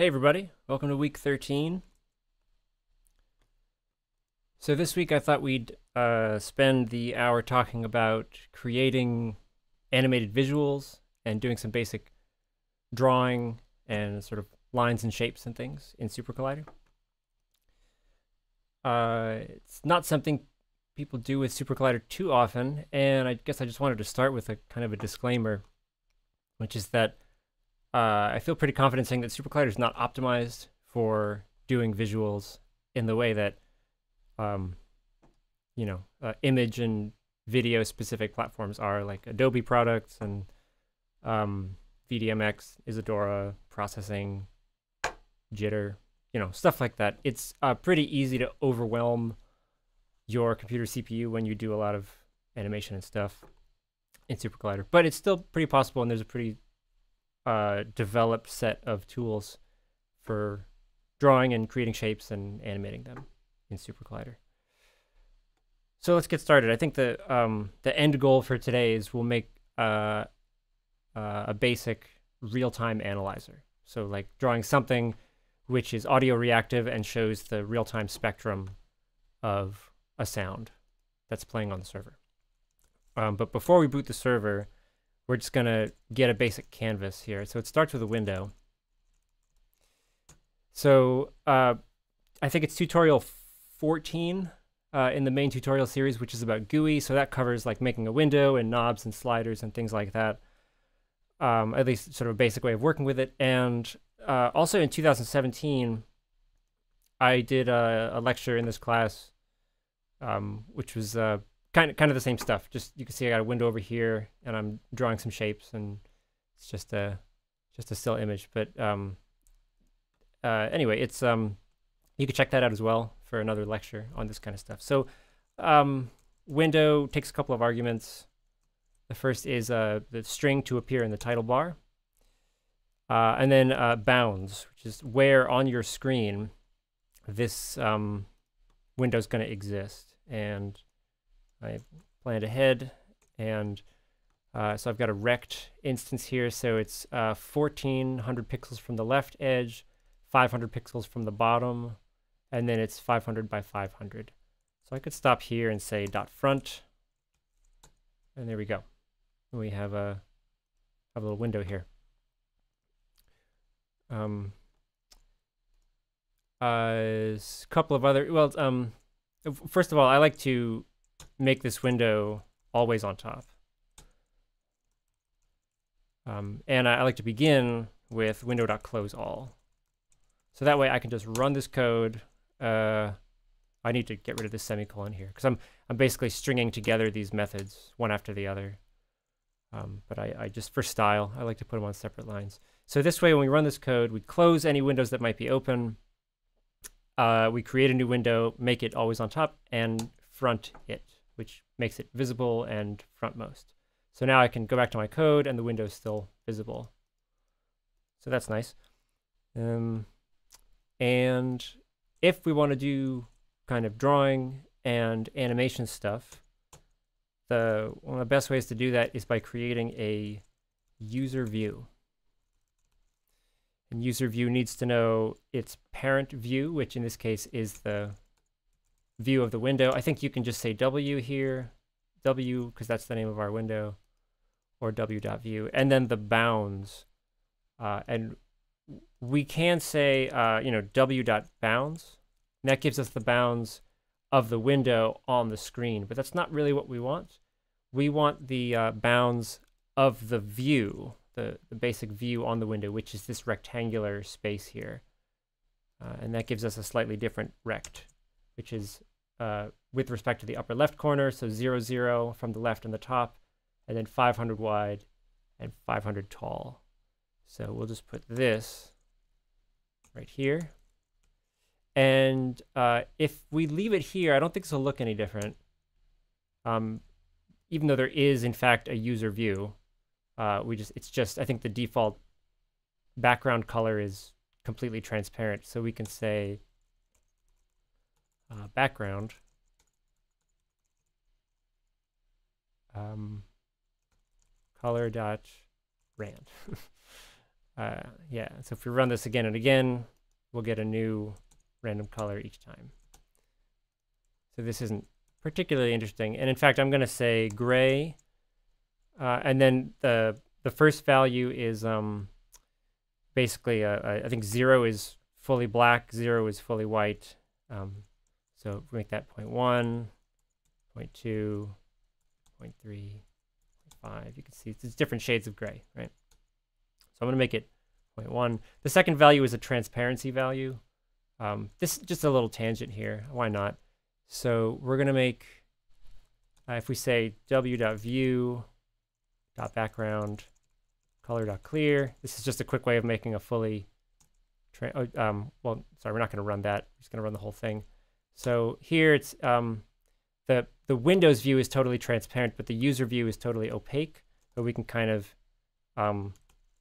Hey everybody, welcome to week 13. So this week I thought we'd uh, spend the hour talking about creating animated visuals and doing some basic drawing and sort of lines and shapes and things in SuperCollider. Uh, it's not something people do with SuperCollider too often, and I guess I just wanted to start with a kind of a disclaimer, which is that uh, I feel pretty confident saying that SuperCollider is not optimized for doing visuals in the way that, um, you know, uh, image and video specific platforms are, like Adobe products and um, VDMX, Isadora, processing, jitter, you know, stuff like that. It's uh, pretty easy to overwhelm your computer CPU when you do a lot of animation and stuff in SuperCollider, but it's still pretty possible, and there's a pretty uh, developed set of tools for drawing and creating shapes and animating them in SuperCollider. So let's get started. I think the um, the end goal for today is we'll make uh, uh, a basic real-time analyzer. So like drawing something which is audio reactive and shows the real-time spectrum of a sound that's playing on the server. Um, but before we boot the server, we're just going to get a basic canvas here. So it starts with a window. So uh, I think it's tutorial 14 uh, in the main tutorial series, which is about GUI. So that covers like making a window and knobs and sliders and things like that. Um, at least sort of a basic way of working with it. And uh, also in 2017, I did a, a lecture in this class, um, which was uh, kind of kind of the same stuff. Just you can see I got a window over here, and I'm drawing some shapes, and it's just a just a still image. But um, uh, anyway, it's um, you can check that out as well for another lecture on this kind of stuff. So um, window takes a couple of arguments. The first is uh, the string to appear in the title bar. Uh, and then uh, bounds, which is where on your screen this um, window is going to exist. And I planned ahead, and uh, so I've got a rect instance here. So it's uh, 1400 pixels from the left edge, 500 pixels from the bottom, and then it's 500 by 500. So I could stop here and say dot front, and there we go. We have a, have a little window here. Um, a couple of other, well, um, first of all, I like to make this window always on top. Um, and I, like to begin with window.close all. So that way I can just run this code. Uh, I need to get rid of this semicolon here because I'm, I'm basically stringing together these methods one after the other. Um, but I, I just, for style, I like to put them on separate lines. So this way, when we run this code, we close any windows that might be open. Uh, we create a new window, make it always on top, and front it which makes it visible and frontmost. So now I can go back to my code and the window is still visible. So that's nice. Um, and if we want to do kind of drawing and animation stuff, the one of the best ways to do that is by creating a user view. And user view needs to know its parent view, which in this case is the view of the window. I think you can just say W here, W, because that's the name of our window, or W.view, and then the bounds. Uh, and we can say, uh, you know, W.bounds. And that gives us the bounds of the window on the screen, but that's not really what we want. We want the uh, bounds of the view, the, the basic view on the window, which is this rectangular space here. Uh, and that gives us a slightly different rect, which is uh, with respect to the upper left corner. So 0, 0 from the left and the top, and then 500 wide and 500 tall. So we'll just put this right here. And uh, if we leave it here, I don't think this will look any different. Um, even though there is, in fact, a user view, uh, we just it's just I think the default background color is completely transparent. So we can say uh, background. Um, color dot rand. uh, yeah, so if we run this again and again, we'll get a new random color each time. So this isn't particularly interesting. And in fact, I'm going to say gray. Uh, and then the the first value is um, basically, a, a, I think zero is fully black, zero is fully white. Um, so make that 0 0.1, 0 0.2, 0 0.3, 0.5. You can see it's different shades of gray, right? So I'm going to make it 0.1. The second value is a transparency value. Um, this is just a little tangent here. Why not? So we're going to make, uh, if we say w.view dot background color clear, this is just a quick way of making a fully, oh, um, well, sorry, we're not going to run that. We're just going to run the whole thing. So here it's, um, the, the Windows view is totally transparent, but the user view is totally opaque. But we can kind of um,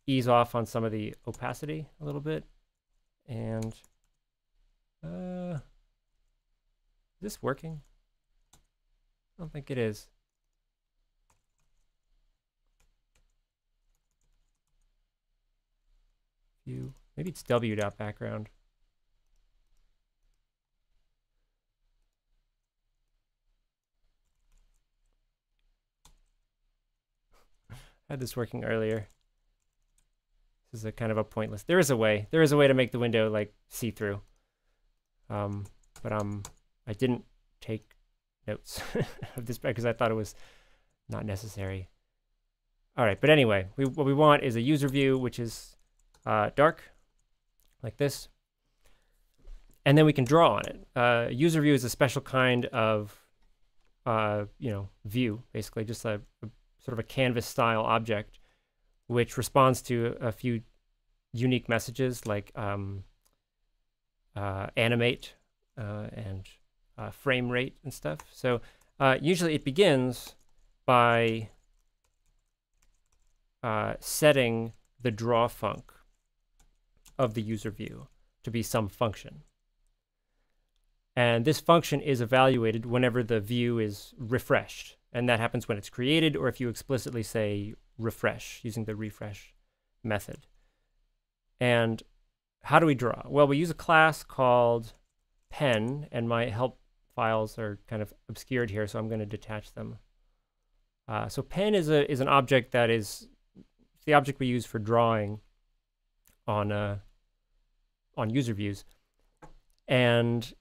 ease off on some of the opacity a little bit. And uh, is this working? I don't think it is. View. Maybe it's w dot background. I had this working earlier. This is a kind of a pointless. There is a way. There is a way to make the window like see through. Um, but um, I didn't take notes of this because I thought it was not necessary. All right, but anyway, we, what we want is a user view, which is uh, dark, like this. And then we can draw on it. Uh, user view is a special kind of, uh, you know, view, basically, just a, a sort of a canvas style object, which responds to a few unique messages like um, uh, animate uh, and uh, frame rate and stuff. So uh, usually it begins by uh, setting the draw func of the user view to be some function. And this function is evaluated whenever the view is refreshed. And that happens when it's created or if you explicitly say refresh using the refresh method. And how do we draw? Well, we use a class called pen, and my help files are kind of obscured here, so I'm going to detach them. Uh, so pen is a is an object that is the object we use for drawing on uh, on user views, and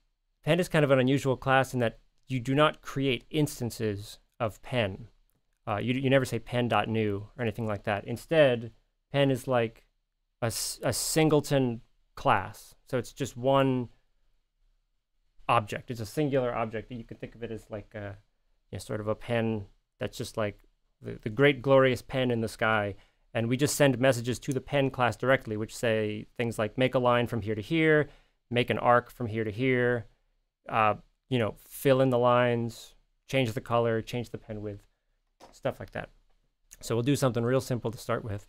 pen is kind of an unusual class in that you do not create instances of pen. Uh, you you never say pen.new or anything like that. Instead, pen is like a, a singleton class. So it's just one object. It's a singular object that you can think of it as like a you know, sort of a pen that's just like the, the great glorious pen in the sky. And we just send messages to the pen class directly, which say things like make a line from here to here, make an arc from here to here, uh, you know, fill in the lines, change the color, change the pen width, stuff like that. So we'll do something real simple to start with.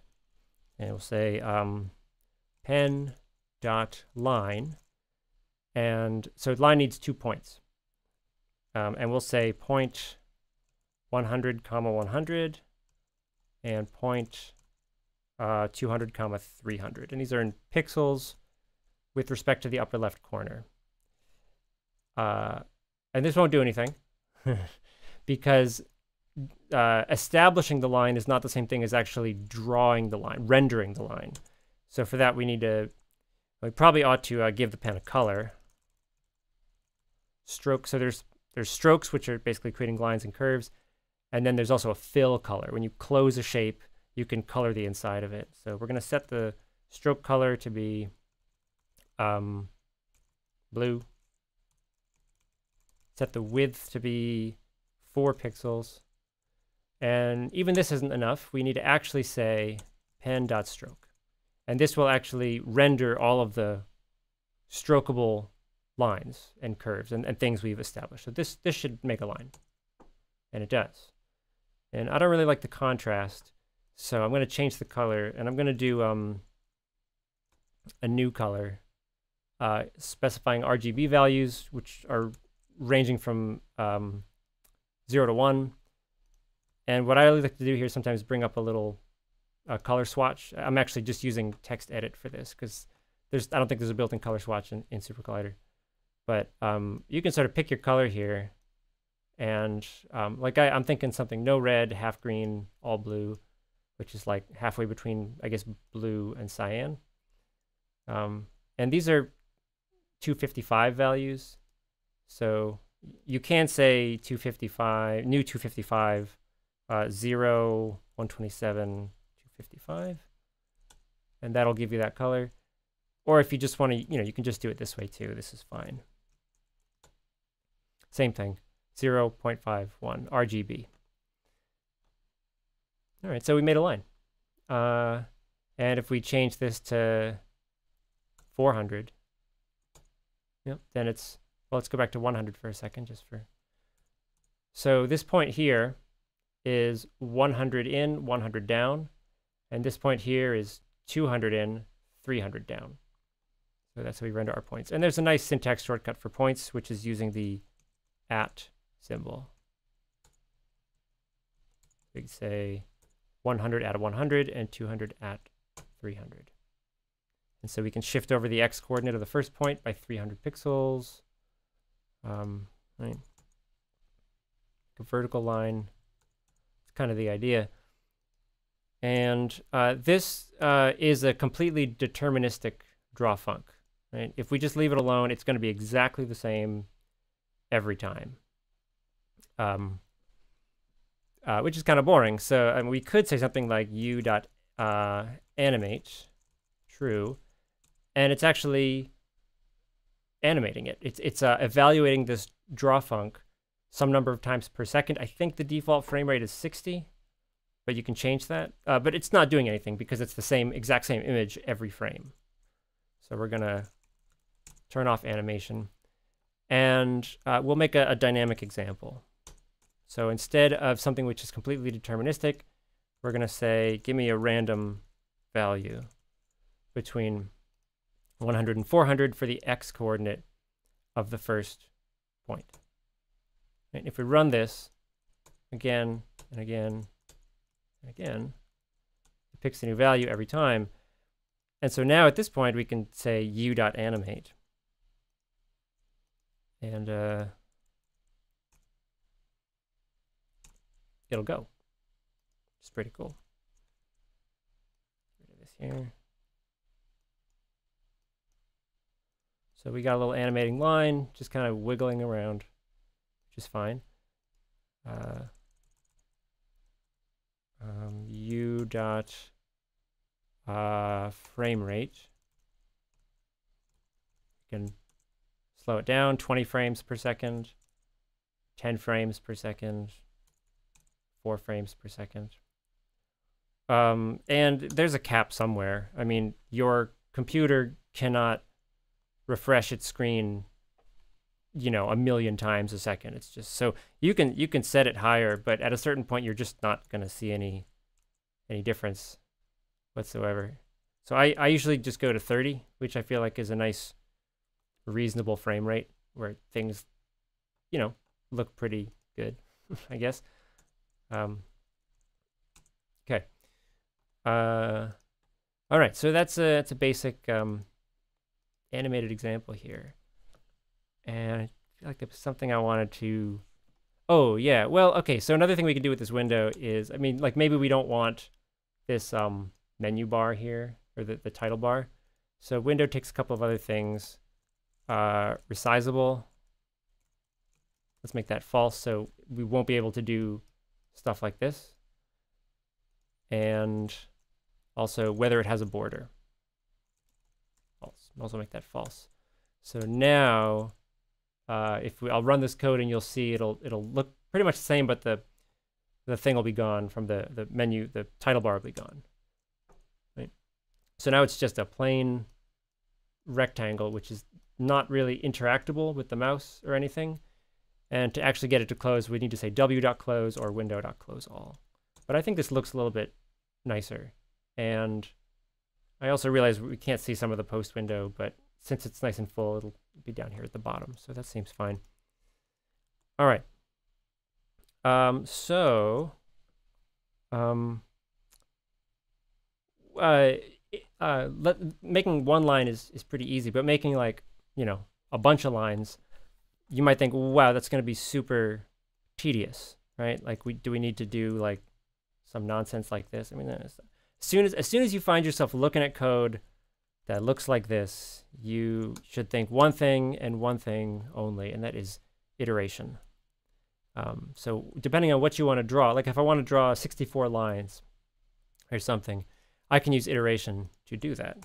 And we'll say um, pen dot line and so line needs two points. Um, and we'll say point 100 comma 100 and point, uh, 200 comma 300. And these are in pixels with respect to the upper left corner. Uh, and this won't do anything because uh, establishing the line is not the same thing as actually drawing the line, rendering the line. So for that, we need to, we probably ought to uh, give the pen a color stroke. So there's there's strokes, which are basically creating lines and curves. And then there's also a fill color. When you close a shape, you can color the inside of it. So we're going to set the stroke color to be um, blue. Set the width to be 4 pixels. And even this isn't enough. We need to actually say pen.stroke. And this will actually render all of the strokeable lines and curves and, and things we've established. So this, this should make a line. And it does. And I don't really like the contrast. So I'm going to change the color and I'm going to do um, a new color uh, specifying RGB values, which are ranging from um, 0 to 1. And what I like to do here sometimes bring up a little a color swatch. I'm actually just using text edit for this because there's I don't think there's a built-in color swatch in, in SuperCollider. But um, you can sort of pick your color here. And um, like I, I'm thinking something no red, half green, all blue, which is like halfway between, I guess, blue and cyan. Um, and these are 255 values. So you can say 255, new 255, uh, 0, 127, 255. And that'll give you that color. Or if you just want to, you know, you can just do it this way too. This is fine. Same thing, 0 0.51 RGB. All right, so we made a line. Uh, and if we change this to 400, yep, then it's, well, let's go back to 100 for a second, just for, so this point here is 100 in, 100 down, and this point here is 200 in, 300 down. So that's how we render our points. And there's a nice syntax shortcut for points, which is using the at symbol. We could say 100 at 100 and 200 at 300. And so we can shift over the x coordinate of the first point by 300 pixels. Um, right. A vertical line. It's kind of the idea. And uh, this uh, is a completely deterministic draw func. Right? If we just leave it alone, it's going to be exactly the same every time, um, uh, which is kind of boring. So I mean, we could say something like u dot uh, animate true, and it's actually animating it. It's it's uh, evaluating this draw func some number of times per second. I think the default frame rate is 60, but you can change that. Uh, but it's not doing anything because it's the same exact same image every frame. So we're gonna turn off animation and uh, we'll make a, a, dynamic example. So instead of something which is completely deterministic, we're going to say, give me a random value between 100 and 400 for the x coordinate of the first point. And if we run this again and again and again, it picks a new value every time. And so now at this point, we can say u.animate and uh, it'll go. It's pretty cool. Get Rid of this here. So we got a little animating line, just kind of wiggling around, which is fine. Uh, um, u dot uh, frame rate. You can slow it down 20 frames per second, 10 frames per second, 4 frames per second. Um, and there's a cap somewhere. I mean, your computer cannot refresh its screen you know a million times a second it's just so you can you can set it higher but at a certain point you're just not going to see any any difference whatsoever so i i usually just go to 30 which i feel like is a nice reasonable frame rate where things, you know, look pretty good, I guess. Um, okay. Uh, all right, so that's a that's a basic um, animated example here, and I feel like it's something I wanted to. Oh yeah, well okay. So another thing we can do with this window is, I mean, like maybe we don't want this um, menu bar here or the the title bar. So window takes a couple of other things uh, resizable. Let's make that false so we won't be able to do stuff like this. And also whether it has a border. False. Also make that false. So now, uh, if we, I'll run this code and you'll see it'll it'll look pretty much the same, but the the thing will be gone from the the menu. The title bar will be gone. Right. So now it's just a plain rectangle, which is not really interactable with the mouse or anything. And to actually get it to close, we need to say w.close or window.close all. But I think this looks a little bit nicer. And I also realize we can't see some of the post window, but since it's nice and full, it'll be down here at the bottom. So that seems fine. All right. Um, so, um, uh, uh, let, making one line is, is pretty easy, but making like, you know, a bunch of lines, you might think, wow, that's going to be super tedious, right? Like, we do we need to do like some nonsense like this? I mean, soon as as soon as you find yourself looking at code that looks like this, you should think one thing and one thing only, and that is iteration. Um, so depending on what you want to draw, like if I want to draw 64 lines or something, I can use iteration to do that.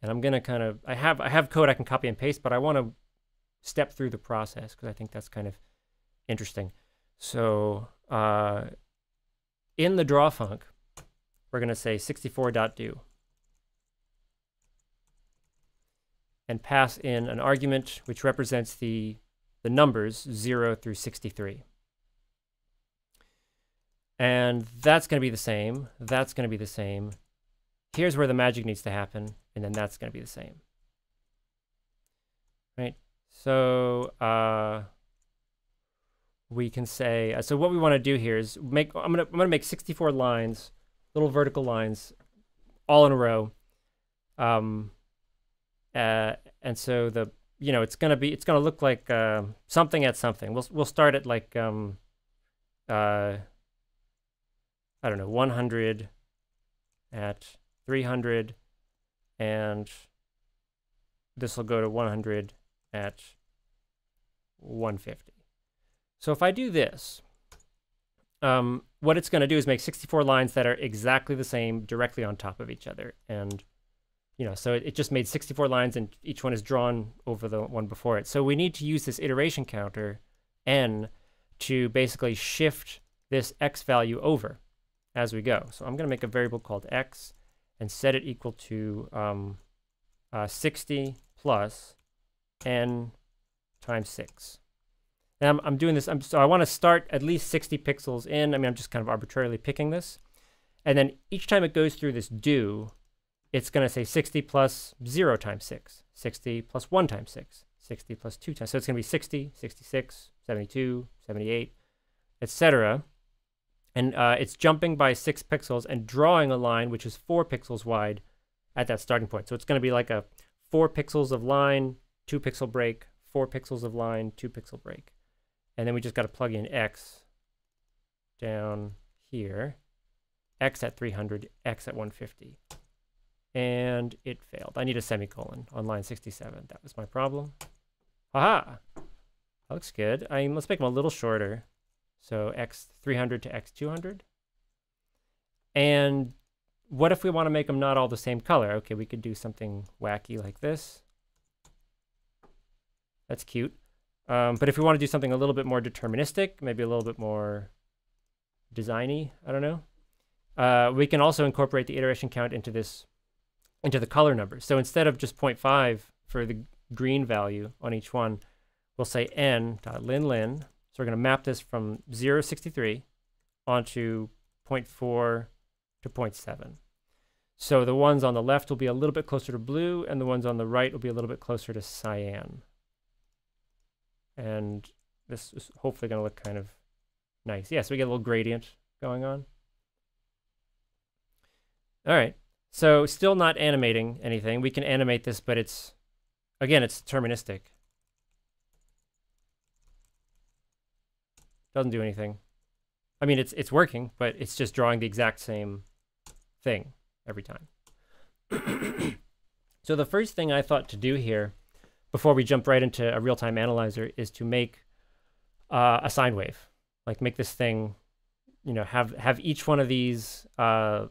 And I'm gonna kind of I have I have code I can copy and paste, but I want to step through the process because I think that's kind of interesting. So uh, in the draw func, we're gonna say 64.do and pass in an argument which represents the the numbers 0 through 63. And that's going to be the same. That's going to be the same. Here's where the magic needs to happen. And then that's going to be the same. Right? So uh, we can say, uh, so what we want to do here is make, I'm going to I'm gonna make 64 lines, little vertical lines, all in a row. Um, uh, and so the, you know, it's going to be, it's going to look like uh, something at something. We'll, we'll start at like, um, uh, I don't know, 100 at 300, and this will go to 100 at 150. So if I do this, um, what it's going to do is make 64 lines that are exactly the same directly on top of each other. And, you know, so it, it just made 64 lines and each one is drawn over the one before it. So we need to use this iteration counter, n, to basically shift this x value over as we go. So I'm going to make a variable called x and set it equal to um, uh, 60 plus n times 6. And I'm, I'm doing this, I'm, so I want to start at least 60 pixels in. I mean, I'm just kind of arbitrarily picking this. And then each time it goes through this do, it's going to say 60 plus 0 times 6, 60 plus 1 times 6, 60 plus 2 times. So it's going to be 60, 66, 72, 78, etc and uh, it's jumping by six pixels and drawing a line which is four pixels wide at that starting point. So it's going to be like a four pixels of line, two pixel break, four pixels of line, two pixel break. And then we just got to plug in x down here, x at 300, x at 150. And it failed. I need a semicolon on line 67. That was my problem. Haha! That looks good. I mean, let's make them a little shorter. So x300 to x200. And what if we want to make them not all the same color? Okay, we could do something wacky like this. That's cute. Um, but if we want to do something a little bit more deterministic, maybe a little bit more designy, I don't know. Uh, we can also incorporate the iteration count into this, into the color numbers. So instead of just 0.5 for the green value on each one, we'll say n dot lin lin so we're going to map this from 0, 63 onto 0.4 to 0.7. So the ones on the left will be a little bit closer to blue, and the ones on the right will be a little bit closer to cyan. And this is hopefully going to look kind of nice. Yeah, so we get a little gradient going on. All right, so still not animating anything. We can animate this, but it's, again, it's deterministic. Doesn't do anything. I mean, it's it's working, but it's just drawing the exact same thing every time. so the first thing I thought to do here, before we jump right into a real-time analyzer, is to make uh, a sine wave. Like make this thing, you know, have have each one of these uh,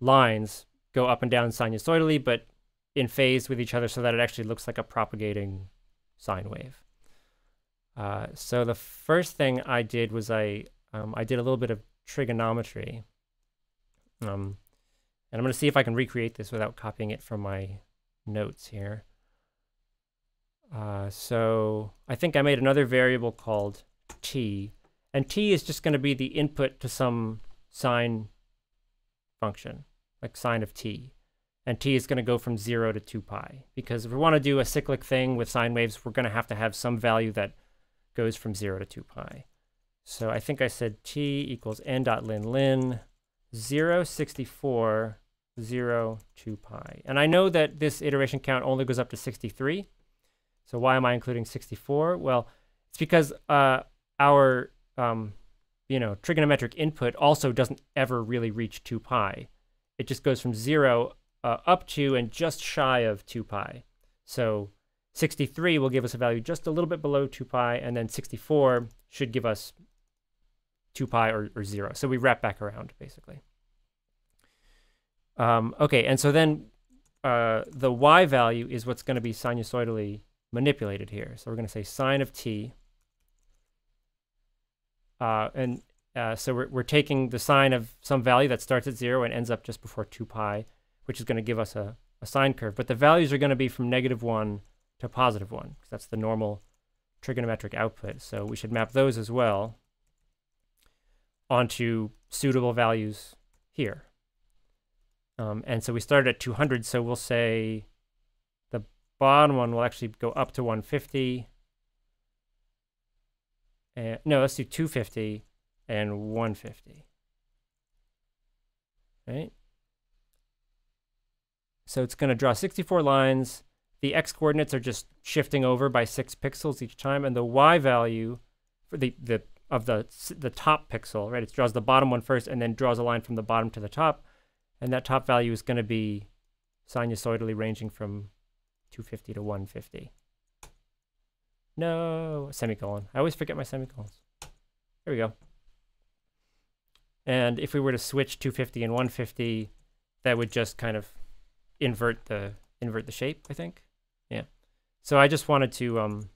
lines go up and down sinusoidally, but in phase with each other so that it actually looks like a propagating sine wave. Uh, so the first thing I did was I um, I did a little bit of trigonometry. Um, and I'm going to see if I can recreate this without copying it from my notes here. Uh, so I think I made another variable called t, and t is just going to be the input to some sine function, like sine of t. And t is going to go from 0 to 2 pi, because if we want to do a cyclic thing with sine waves, we're going to have to have some value that goes from 0 to 2 pi. So I think I said t equals n dot lin lin 0, 64 0, 2 pi. And I know that this iteration count only goes up to 63. So why am I including 64? Well, it's because uh, our um, you know trigonometric input also doesn't ever really reach 2 pi. It just goes from 0 uh, up to and just shy of 2 pi. So 63 will give us a value just a little bit below 2 pi, and then 64 should give us 2 pi or, or 0. So we wrap back around, basically. Um, okay, and so then uh, the y value is what's going to be sinusoidally manipulated here. So we're going to say sine of t. Uh, and uh, so we're, we're taking the sine of some value that starts at 0 and ends up just before 2 pi, which is going to give us a, a sine curve. But the values are going to be from negative 1 to positive 1, because that's the normal trigonometric output. So we should map those as well onto suitable values here. Um, and so we started at 200, so we'll say bottom one will actually go up to 150. And, no, let's do 250 and 150. Right? So it's going to draw 64 lines. The x coordinates are just shifting over by six pixels each time, and the y value for the, the of the the top pixel, right? It draws the bottom one first, and then draws a line from the bottom to the top and that top value is going to be sinusoidally ranging from 250 to 150. No, semicolon. I always forget my semicolons. There we go. And if we were to switch 250 and 150, that would just kind of invert the invert the shape, I think. Yeah. So I just wanted to um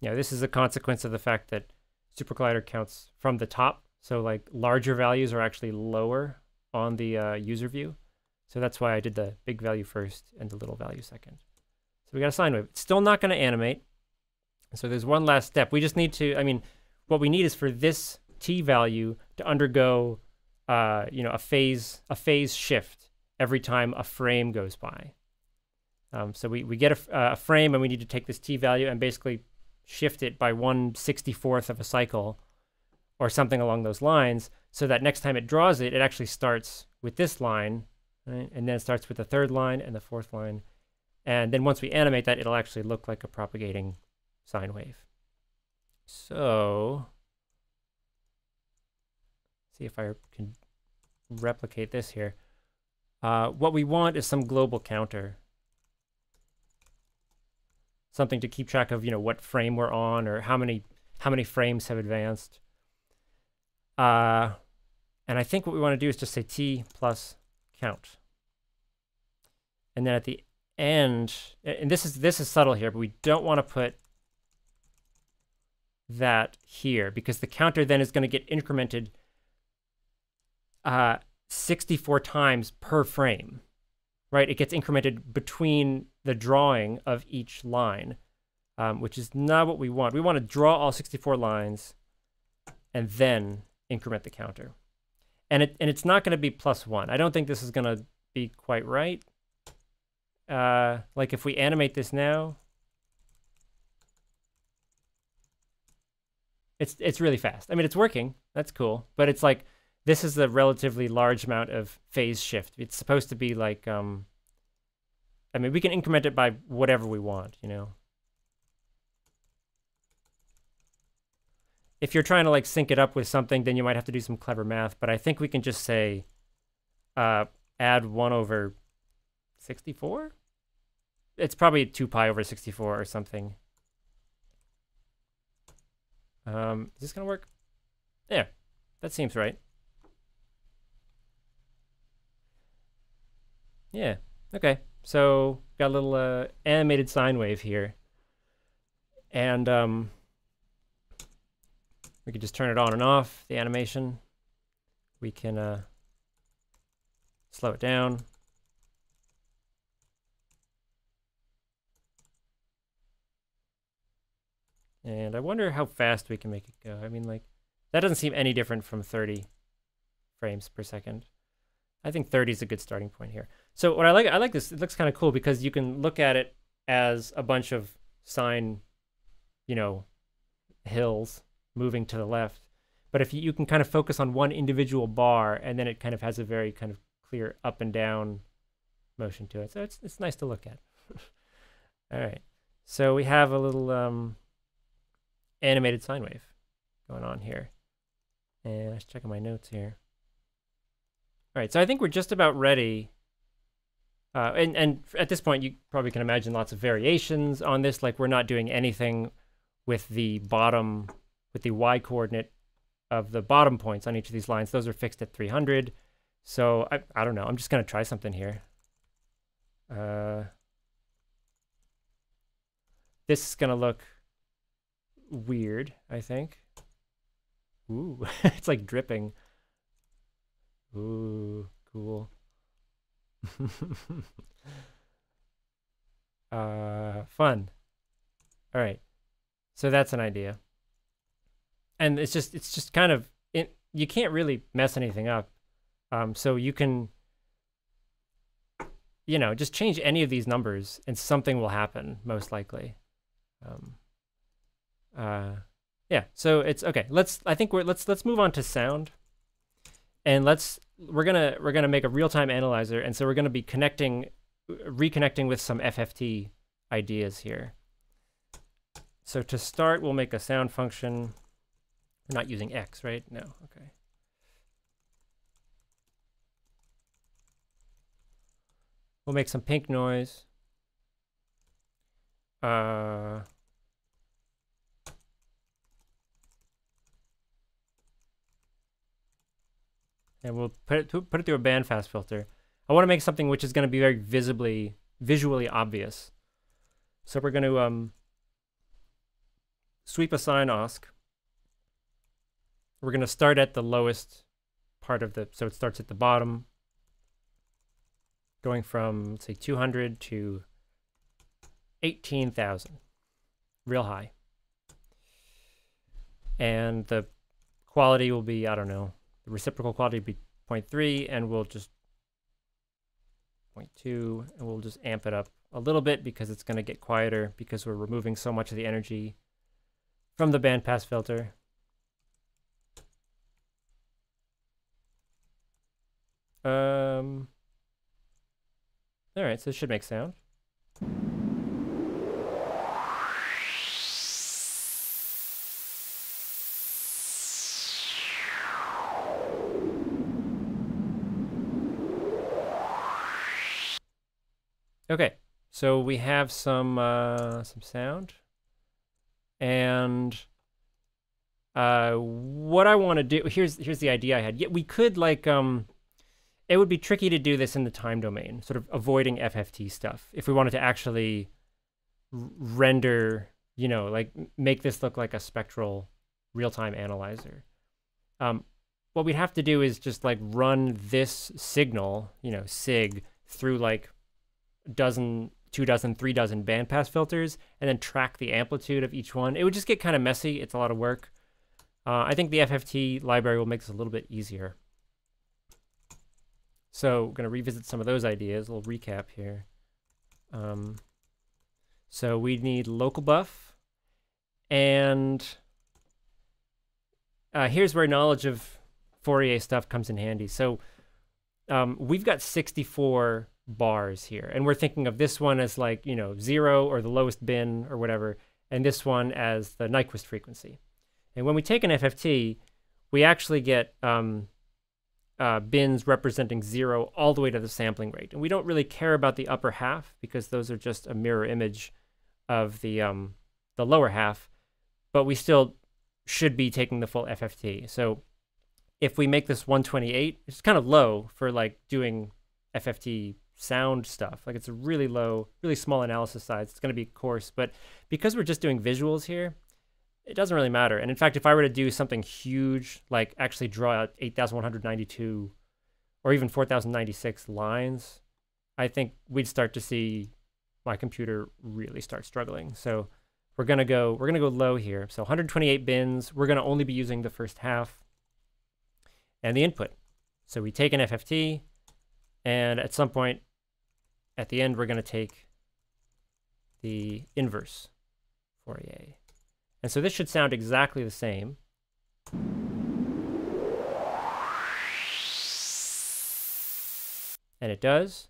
yeah, this is a consequence of the fact that SuperCollider counts from the top. So like larger values are actually lower on the uh, user view. So that's why I did the big value first and the little value second. We got a sine wave. It's still not going to animate. So there's one last step. We just need to, I mean, what we need is for this t value to undergo, uh, you know, a phase, a phase shift every time a frame goes by. Um, so we, we get a, a frame and we need to take this t value and basically shift it by 1 64th of a cycle or something along those lines so that next time it draws it, it actually starts with this line, right? And then it starts with the third line and the fourth line. And then once we animate that, it'll actually look like a propagating sine wave. So, see if I can replicate this here. Uh, what we want is some global counter. Something to keep track of, you know, what frame we're on or how many how many frames have advanced. Uh, and I think what we want to do is just say t plus count. And then at the end, and this is this is subtle here, but we don't want to put that here because the counter then is going to get incremented uh, 64 times per frame, right? It gets incremented between the drawing of each line, um, which is not what we want. We want to draw all 64 lines and then increment the counter. And it and it's not going to be plus one. I don't think this is going to be quite right. Uh, like if we animate this now, it's it's really fast. I mean, it's working. That's cool. But it's like this is a relatively large amount of phase shift. It's supposed to be like um. I mean, we can increment it by whatever we want, you know. if you're trying to like sync it up with something, then you might have to do some clever math. But I think we can just say uh, add 1 over 64? It's probably 2 pi over 64 or something. Um, is this going to work? Yeah, that seems right. Yeah, okay. So got a little uh, animated sine wave here. And um, we can just turn it on and off, the animation. We can uh, slow it down. And I wonder how fast we can make it go. I mean, like, that doesn't seem any different from 30 frames per second. I think 30 is a good starting point here. So what I like, I like this. It looks kind of cool because you can look at it as a bunch of sine, you know, hills moving to the left. But if you, you can kind of focus on one individual bar, and then it kind of has a very kind of clear up and down motion to it. So it's it's nice to look at. All right. So we have a little um, animated sine wave going on here. And let's checking my notes here. All right, so I think we're just about ready. Uh, and, and at this point, you probably can imagine lots of variations on this. Like we're not doing anything with the bottom, with the y coordinate of the bottom points on each of these lines. Those are fixed at 300. So I, I don't know. I'm just going to try something here. Uh, this is going to look weird, I think. Ooh, it's like dripping. Ooh, cool. uh, fun. All right. So that's an idea. And it's just it's just kind of it, you can't really mess anything up. Um, so you can you know, just change any of these numbers and something will happen most likely. Um, uh, yeah, so it's okay. Let's I think we're let's let's move on to sound. And let's we're gonna we're gonna make a real-time analyzer, and so we're gonna be connecting reconnecting with some FFT ideas here. So to start, we'll make a sound function. We're not using X, right? No, okay. We'll make some pink noise. Uh, and we'll put it, put it through a bandpass filter. I want to make something which is going to be very visibly, visually obvious. So we're going to um, sweep a sine OSC. We're going to start at the lowest part of the, so it starts at the bottom, going from, say, 200 to 18,000, real high. And the quality will be, I don't know, the reciprocal quality be 0.3 and we'll just 0.2 and we'll just amp it up a little bit because it's going to get quieter because we're removing so much of the energy from the bandpass filter. Um, all right, so this should make sound. So we have some uh, some sound, and uh, what I want to do here's here's the idea I had. Yeah, we could like um, it would be tricky to do this in the time domain, sort of avoiding FFT stuff. If we wanted to actually render, you know, like make this look like a spectral real-time analyzer. Um, what we'd have to do is just like run this signal, you know, sig through like dozen, two dozen, three dozen bandpass filters, and then track the amplitude of each one. It would just get kind of messy. It's a lot of work. Uh, I think the FFT library will make this a little bit easier. So we're going to revisit some of those ideas. A little recap here. Um, so we need local buff. And uh, here's where knowledge of Fourier stuff comes in handy. So um, we've got 64 bars here. And we're thinking of this one as like, you know, zero or the lowest bin or whatever, and this one as the Nyquist frequency. And when we take an FFT, we actually get um, uh, bins representing zero all the way to the sampling rate. And we don't really care about the upper half because those are just a mirror image of the, um, the lower half, but we still should be taking the full FFT. So if we make this 128, it's kind of low for like doing FFT sound stuff. Like it's a really low, really small analysis size. It's going to be coarse, but because we're just doing visuals here, it doesn't really matter. And in fact, if I were to do something huge, like actually draw out 8,192 or even 4,096 lines, I think we'd start to see my computer really start struggling. So we're going to go, we're going to go low here. So 128 bins, we're going to only be using the first half and the input. So we take an FFT, and at some point at the end, we're going to take the inverse Fourier. And so this should sound exactly the same. and it does.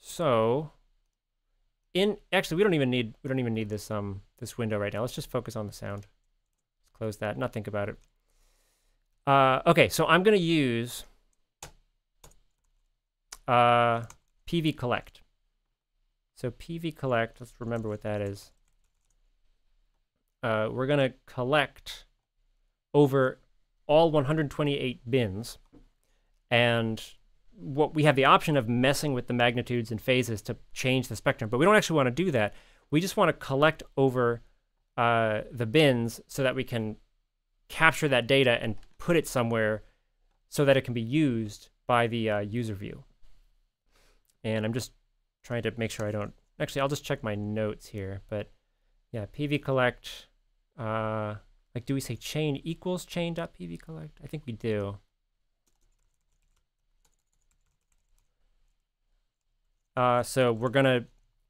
So in actually we don't even need we don't even need this um this window right now. Let's just focus on the sound. Let's close that, not think about it. Uh, okay, so I'm gonna use uh, PV collect. So PV collect, let's remember what that is. Uh, we're gonna collect over all 128 bins and what we have the option of messing with the magnitudes and phases to change the spectrum, but we don't actually want to do that. We just want to collect over uh, the bins so that we can capture that data and put it somewhere so that it can be used by the uh, user view. And I'm just trying to make sure I don't, actually, I'll just check my notes here, but yeah, PV collect, uh, like, do we say chain equals chain.pv collect? I think we do. Uh, so we're gonna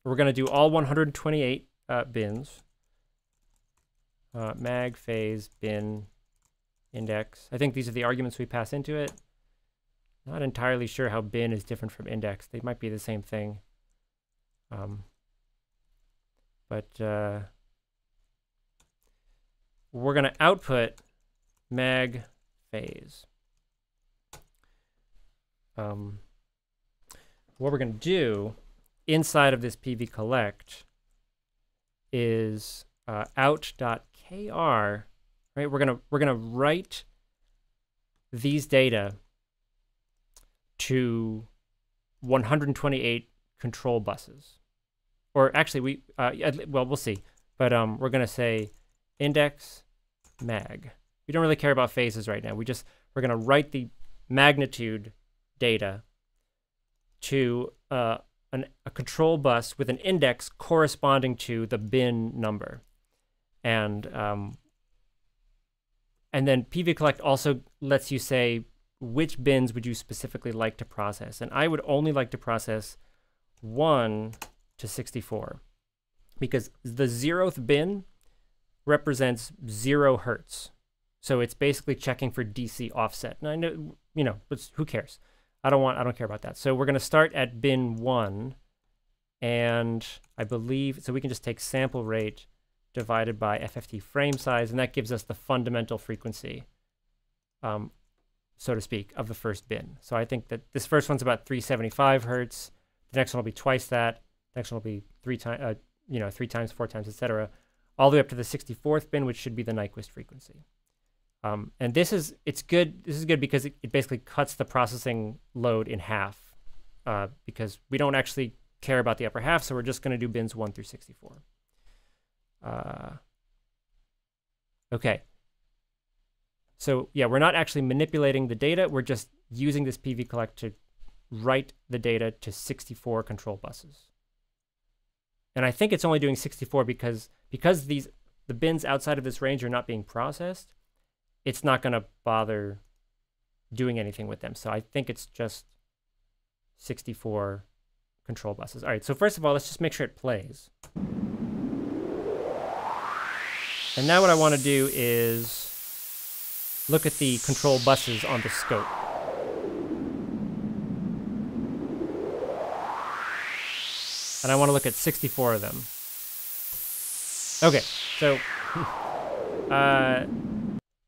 we're gonna do all 128 uh, bins. Uh, mag, phase, bin, index. I think these are the arguments we pass into it. Not entirely sure how bin is different from index. They might be the same thing. Um, but uh, we're going to output mag phase. Um, what we're going to do inside of this PV collect is uh, out.kr, right? We're going to we're going to write these data to 128 control buses. Or actually we uh, well, we'll see. But um we're going to say index mag. We don't really care about phases right now. We just we're going to write the magnitude data to uh, an, a control bus with an index corresponding to the bin number. And um, and then PV collect also lets you say which bins would you specifically like to process. And I would only like to process 1 to 64 because the zeroth bin represents zero hertz. So it's basically checking for DC offset. And I know, you know, who cares? I don't want, I don't care about that. So we're going to start at bin one. And I believe, so we can just take sample rate divided by FFT frame size, and that gives us the fundamental frequency, um, so to speak, of the first bin. So I think that this first one's about 375 hertz. The next one will be twice that. The next one will be three times, uh, you know, three times, four times, etc., all the way up to the 64th bin, which should be the Nyquist frequency. Um, and this is it's good. This is good because it, it basically cuts the processing load in half uh, because we don't actually care about the upper half, so we're just going to do bins 1 through 64. Uh, okay. So yeah, we're not actually manipulating the data. We're just using this PV collect to write the data to 64 control buses. And I think it's only doing 64 because because these the bins outside of this range are not being processed it's not going to bother doing anything with them. So I think it's just 64 control buses. All right, so first of all, let's just make sure it plays. And now what I want to do is look at the control buses on the scope. And I want to look at 64 of them. Okay, so uh,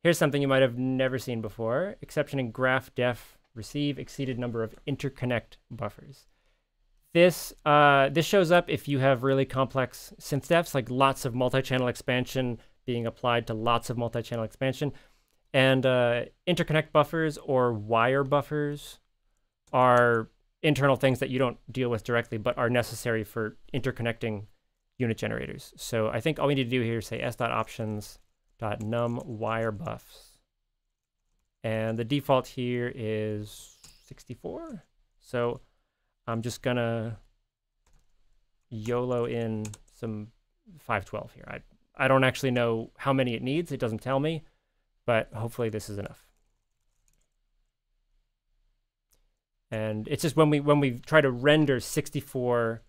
Here's something you might have never seen before. Exception in graph def receive exceeded number of interconnect buffers. This uh, this shows up if you have really complex synth defs, like lots of multi-channel expansion being applied to lots of multi-channel expansion. And uh, interconnect buffers or wire buffers are internal things that you don't deal with directly, but are necessary for interconnecting unit generators. So I think all we need to do here is say s.options dot num wire buffs. And the default here is 64. So I'm just gonna YOLO in some 512 here. I, I don't actually know how many it needs. It doesn't tell me, but hopefully this is enough. And it's just when we when we try to render 64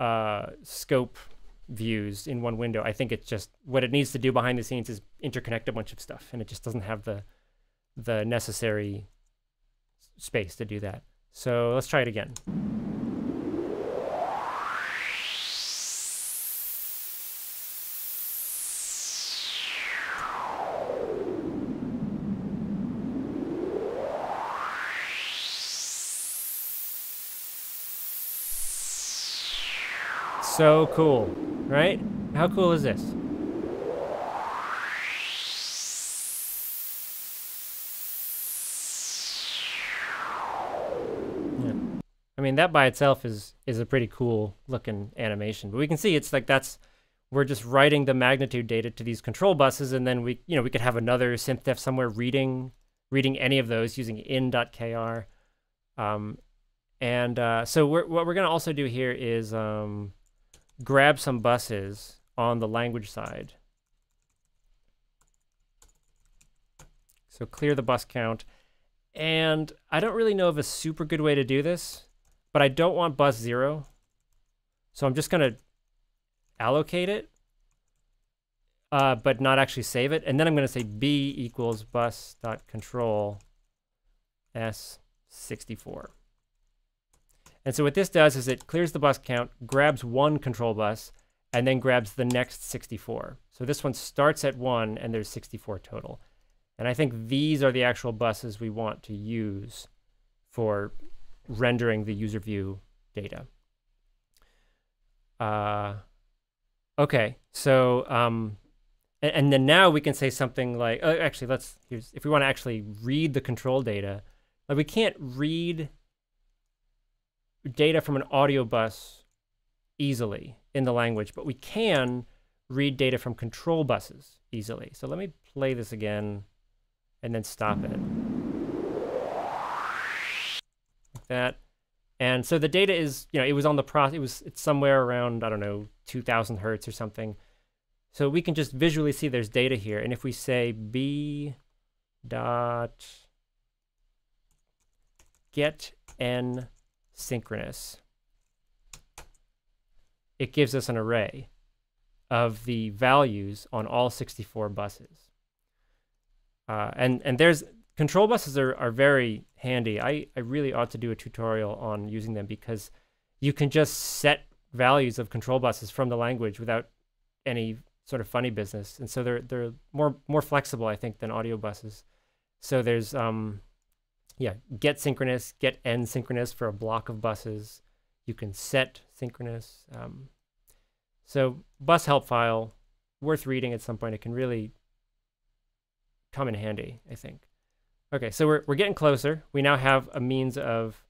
uh, scope views in one window. I think it's just what it needs to do behind the scenes is interconnect a bunch of stuff, and it just doesn't have the the necessary space to do that. So let's try it again. So cool, right? How cool is this? I mean, that by itself is is a pretty cool looking animation. But we can see it's like that's we're just writing the magnitude data to these control buses, and then we you know we could have another SynthDef somewhere reading reading any of those using in.kr. Um, and uh, so we're, what we're going to also do here is um, grab some buses on the language side. So clear the bus count. And I don't really know of a super good way to do this, but I don't want bus zero. So I'm just going to allocate it, uh, but not actually save it. And then I'm going to say b equals bus dot control s64. And so what this does is it clears the bus count, grabs one control bus, and then grabs the next 64. So this one starts at one, and there's 64 total. And I think these are the actual buses we want to use for rendering the user view data. Uh, okay, so um, and, and, then now we can say something like, uh, actually, let's here's if we want to actually read the control data, like we can't read data from an audio bus easily in the language, but we can read data from control buses easily. So let me play this again and then stop it. Like that. And so the data is, you know, it was on the process, it was, it's somewhere around, I don't know, 2000 hertz or something. So we can just visually see there's data here. And if we say b dot get n synchronous, it gives us an array of the values on all 64 buses. Uh, and, and there's control buses are, are very handy. I, I really ought to do a tutorial on using them because you can just set values of control buses from the language without any sort of funny business. And so they're they're more more flexible, I think, than audio buses. So there's um yeah, get synchronous, get n synchronous for a block of buses. You can set synchronous. Um, so bus help file, worth reading at some point. It can really come in handy, I think. Okay, so we're, we're getting closer. We now have a means of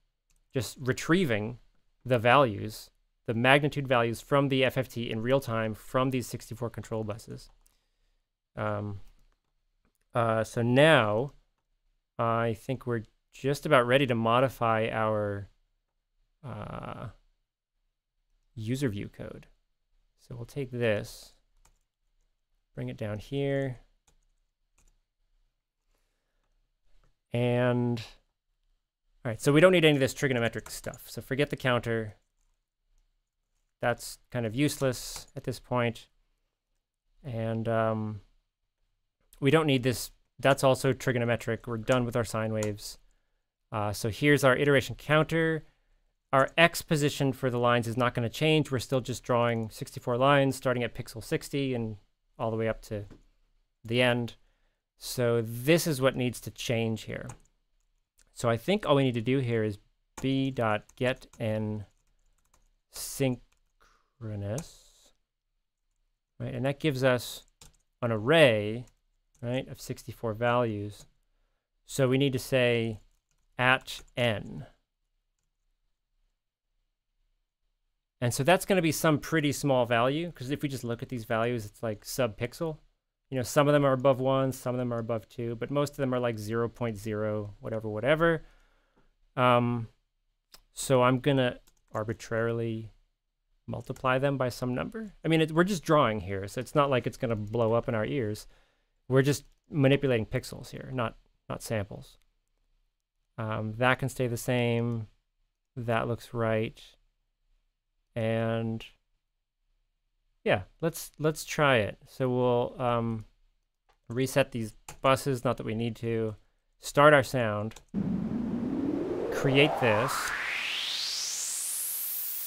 just retrieving the values, the magnitude values from the FFT in real time from these 64 control buses. Um, uh, so now I think we're just about ready to modify our uh, user view code. So we'll take this, bring it down here, and all right, so we don't need any of this trigonometric stuff. So forget the counter. That's kind of useless at this point. And um, we don't need this. That's also trigonometric. We're done with our sine waves. Uh, so here's our iteration counter. Our X position for the lines is not going to change. We're still just drawing 64 lines starting at pixel 60 and all the way up to the end. So this is what needs to change here. So I think all we need to do here is b dot get n synchronous, right? And that gives us an array, right, of 64 values. So we need to say at n. And so that's going to be some pretty small value because if we just look at these values, it's like sub-pixel. You know, some of them are above 1, some of them are above 2, but most of them are like 0, 0.0, whatever, whatever. Um, so I'm going to arbitrarily multiply them by some number. I mean, it, we're just drawing here, so it's not like it's going to blow up in our ears. We're just manipulating pixels here, not not samples. Um, that can stay the same. That looks right. And yeah, let's let's try it. So we'll um, reset these buses, not that we need to. Start our sound. create this.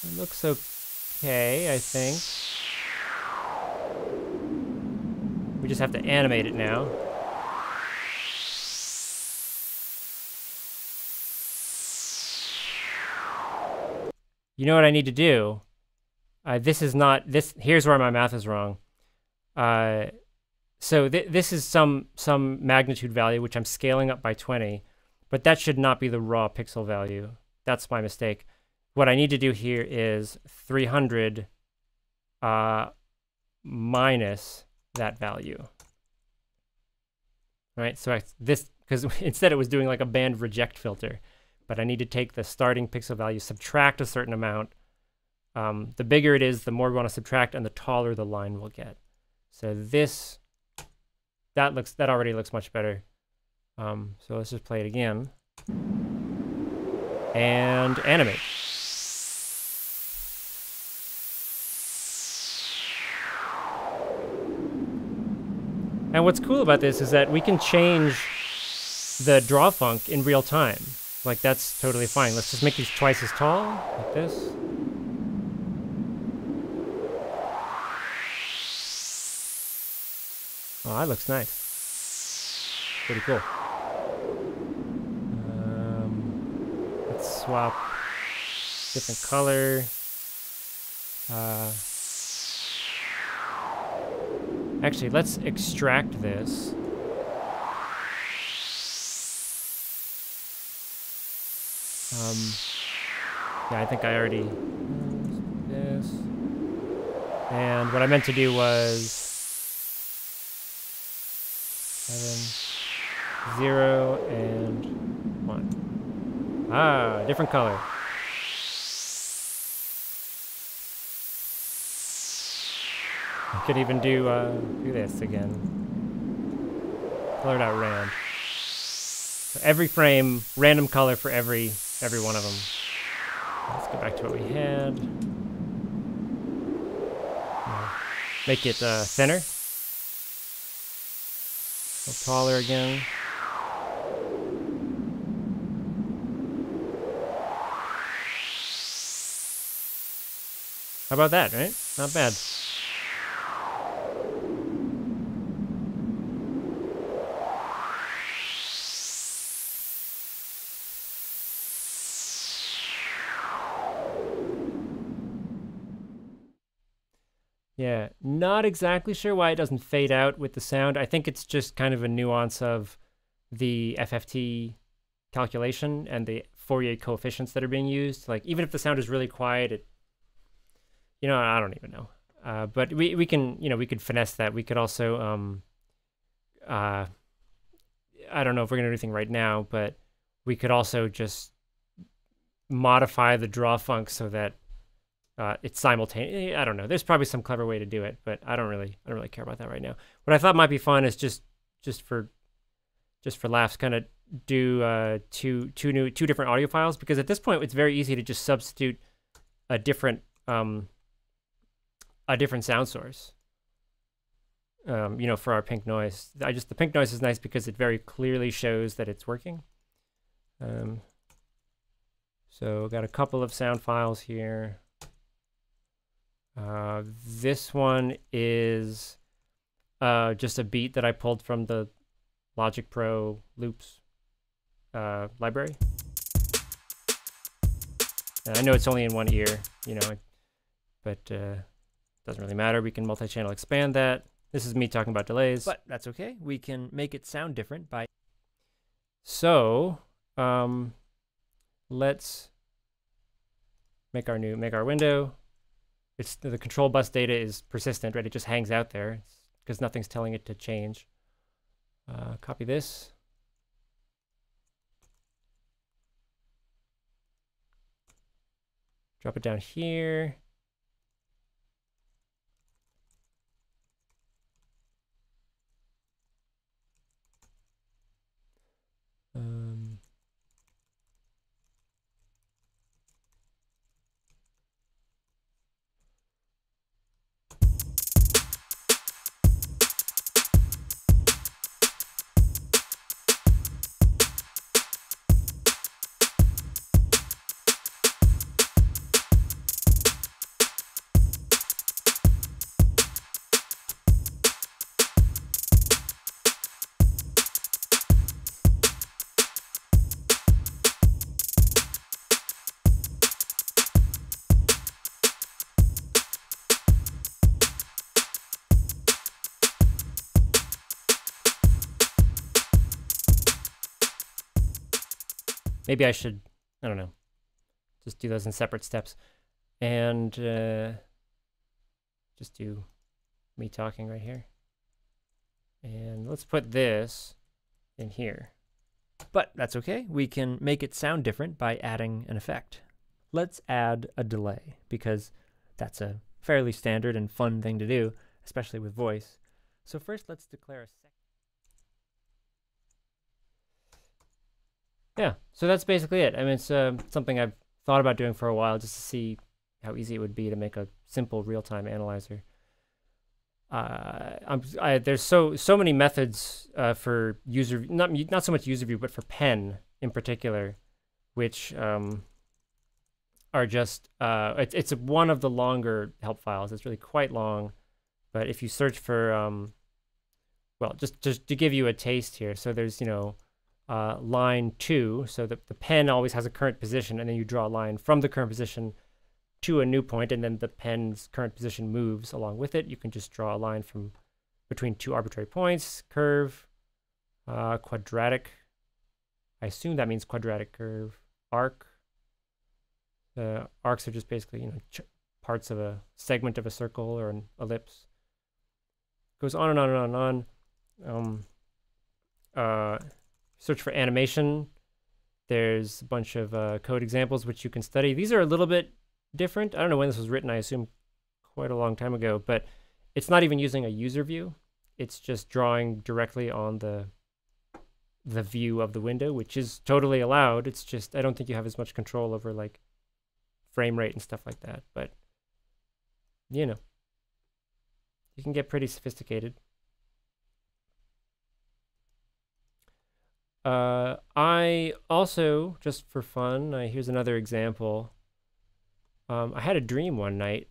It looks okay, I think. We just have to animate it now. You know what I need to do? Uh, this is not this. Here's where my math is wrong. Uh, so th this is some some magnitude value which I'm scaling up by 20, but that should not be the raw pixel value. That's my mistake. What I need to do here is 300 uh, minus that value. Right. So I, this because instead it was doing like a band reject filter but I need to take the starting pixel value, subtract a certain amount. Um, the bigger it is, the more we want to subtract, and the taller the line will get. So this, that looks, that already looks much better. Um, so let's just play it again. And animate. And what's cool about this is that we can change the draw func in real time. Like, that's totally fine. Let's just make these twice as tall, like this. Oh, that looks nice. Pretty cool. Um, let's swap different color. Uh, actually, let's extract this. Um, yeah, I think I already this. And what I meant to do was seven, zero, and one. Ah, different color. I could even do uh, do this again. Colored out rand. So every frame, random color for every every one of them. Let's go back to what we had. Make it uh, thinner. taller again. How about that, right? Not bad. Not exactly sure why it doesn't fade out with the sound. I think it's just kind of a nuance of the FFT calculation and the Fourier coefficients that are being used. Like even if the sound is really quiet, it, you know, I don't even know. Uh, but we we can you know we could finesse that. We could also um, uh, I don't know if we're gonna do anything right now, but we could also just modify the draw func so that uh, it's simultaneous. I don't know. There's probably some clever way to do it, but I don't really, I don't really care about that right now. What I thought might be fun is just, just for, just for laughs, kind of do uh, two, two new, two different audio files because at this point it's very easy to just substitute a different, um, a different sound source. Um, you know, for our pink noise. I just the pink noise is nice because it very clearly shows that it's working. Um, so got a couple of sound files here. Uh, this one is uh, just a beat that I pulled from the Logic Pro loops uh, library. And I know it's only in one ear, you know, but uh, doesn't really matter. We can multi-channel expand that. This is me talking about delays. But that's okay. We can make it sound different by... So, um, let's make our new, make our window it's the control bus data is persistent, right? It just hangs out there because nothing's telling it to change. Uh, copy this. Drop it down here. Maybe I should, I don't know, just do those in separate steps. And uh, just do me talking right here. And let's put this in here. But that's okay. We can make it sound different by adding an effect. Let's add a delay because that's a fairly standard and fun thing to do, especially with voice. So first let's declare a Yeah, so that's basically it. I mean, it's uh, something I've thought about doing for a while just to see how easy it would be to make a simple real-time analyzer. Uh, I, there's so so many methods uh, for user not not so much user view, but for pen in particular, which um, are just uh, it, it's one of the longer help files. It's really quite long, but if you search for um, well, just just to give you a taste here. So there's you know uh, line two. So the the pen always has a current position, and then you draw a line from the current position to a new point, and then the pen's current position moves along with it. You can just draw a line from between two arbitrary points, curve, uh, quadratic. I assume that means quadratic curve, arc. The arcs are just basically you know parts of a segment of a circle or an ellipse. Goes on and on and on and on. Um, uh, search for animation. There's a bunch of uh, code examples which you can study. These are a little bit different. I don't know when this was written. I assume quite a long time ago, but it's not even using a user view. It's just drawing directly on the the view of the window, which is totally allowed. It's just I don't think you have as much control over like frame rate and stuff like that, but you know, you can get pretty sophisticated. Uh, I also, just for fun, uh, here's another example. Um, I had a dream one night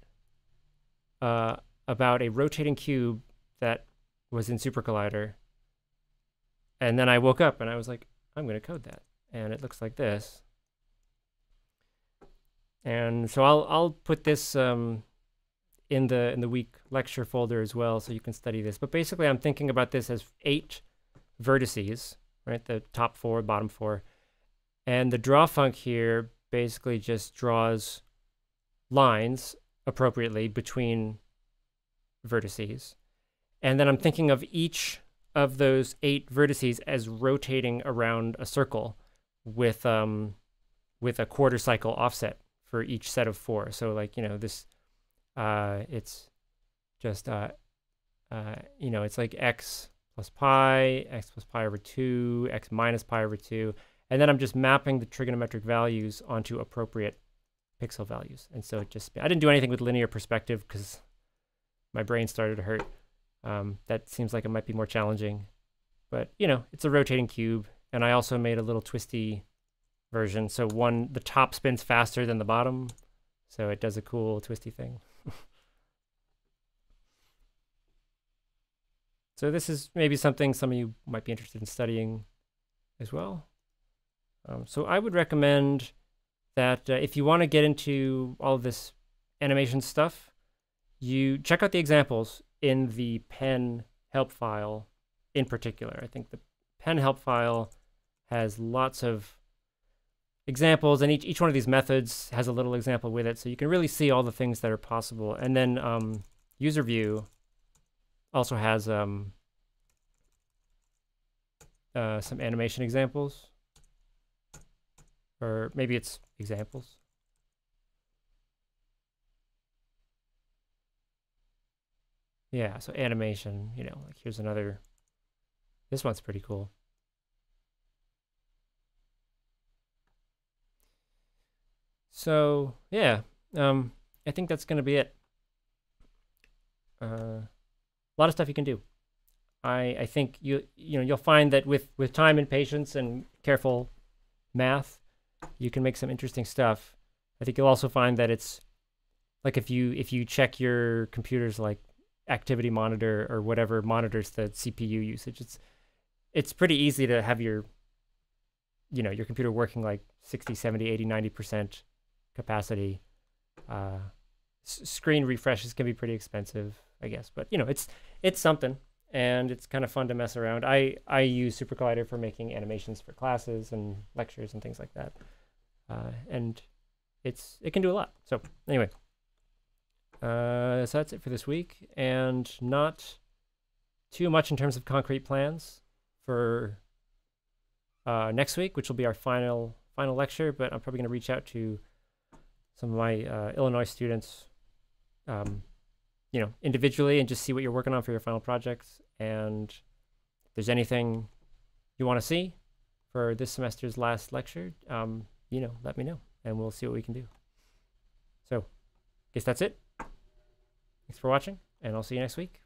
uh, about a rotating cube that was in SuperCollider. And then I woke up and I was like, I'm going to code that. And it looks like this. And so I'll I'll put this um, in the in the week lecture folder as well, so you can study this. But basically, I'm thinking about this as eight vertices, right? The top four, bottom four, and the draw func here basically just draws lines appropriately between vertices. And then I'm thinking of each of those eight vertices as rotating around a circle with um with a quarter cycle offset for each set of four. So like, you know, this uh it's just uh uh you know, it's like x plus pi, x plus pi over 2, x minus pi over 2, and then I'm just mapping the trigonometric values onto appropriate pixel values. And so it just, I didn't do anything with linear perspective because my brain started to hurt. Um, that seems like it might be more challenging. But, you know, it's a rotating cube. And I also made a little twisty version. So one, the top spins faster than the bottom. So it does a cool twisty thing. So this is maybe something some of you might be interested in studying as well. Um, so I would recommend that uh, if you want to get into all this animation stuff, you check out the examples in the pen help file in particular. I think the pen help file has lots of examples and each, each one of these methods has a little example with it. So you can really see all the things that are possible. And then um, user view also has um, uh, some animation examples or maybe it's examples. Yeah, so animation, you know, like here's another, this one's pretty cool. So yeah, um, I think that's going to be it. Uh, a lot of stuff you can do. I, I think you you know you'll find that with with time and patience and careful math, you can make some interesting stuff. I think you'll also find that it's like if you if you check your computer's like activity monitor or whatever monitors the CPU usage, it's it's pretty easy to have your you know your computer working like 60 70 80 90% capacity uh, screen refreshes can be pretty expensive i guess but you know it's it's something and it's kind of fun to mess around. I I use SuperCollider for making animations for classes and lectures and things like that, uh, and it's it can do a lot. So anyway, uh, so that's it for this week, and not too much in terms of concrete plans for uh, next week, which will be our final final lecture. But I'm probably going to reach out to some of my uh, Illinois students, um, you know, individually, and just see what you're working on for your final projects. And if there's anything you want to see for this semester's last lecture, um, you know, let me know, and we'll see what we can do. So, I guess that's it. Thanks for watching, and I'll see you next week.